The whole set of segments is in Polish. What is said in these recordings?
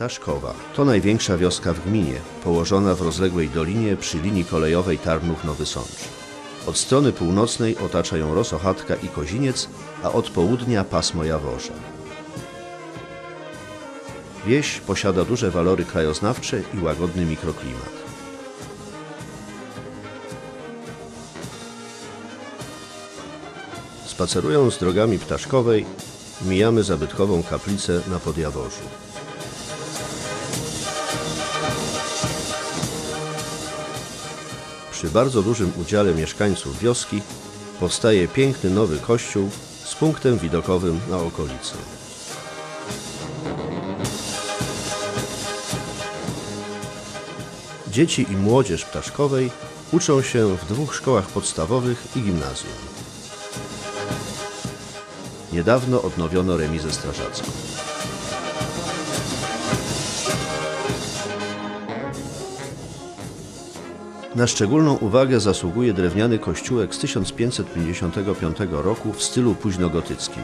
Ptaszkowa to największa wioska w gminie, położona w rozległej dolinie przy linii kolejowej Tarnów-Nowy Sącz. Od strony północnej otacza ją Rosochatka i Koziniec, a od południa pasmo Jaworza. Wieś posiada duże walory krajoznawcze i łagodny mikroklimat. Spacerując drogami Ptaszkowej, mijamy zabytkową kaplicę na Podjaworzu. Przy bardzo dużym udziale mieszkańców wioski powstaje piękny nowy kościół z punktem widokowym na okolicę. Dzieci i młodzież Ptaszkowej uczą się w dwóch szkołach podstawowych i gimnazjum. Niedawno odnowiono remizę strażacką. Na szczególną uwagę zasługuje drewniany kościółek z 1555 roku w stylu późnogotyckim.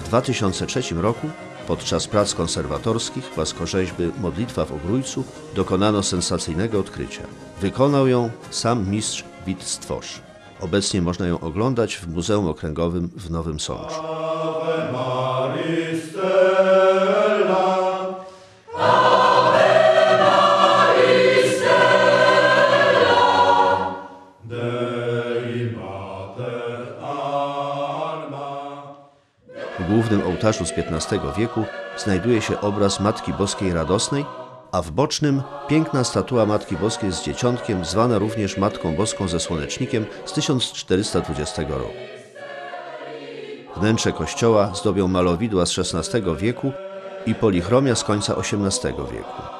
W 2003 roku, podczas prac konserwatorskich płaskorzeźby Modlitwa w Ogrójcu, dokonano sensacyjnego odkrycia. Wykonał ją sam mistrz Wit Stworz. Obecnie można ją oglądać w Muzeum Okręgowym w Nowym Sączu. W głównym ołtarzu z XV wieku znajduje się obraz Matki Boskiej Radosnej, a w bocznym piękna statua Matki Boskiej z dzieciątkiem, zwana również Matką Boską ze Słonecznikiem z 1420 roku. Wnętrze kościoła zdobią malowidła z XVI wieku i polichromia z końca XVIII wieku.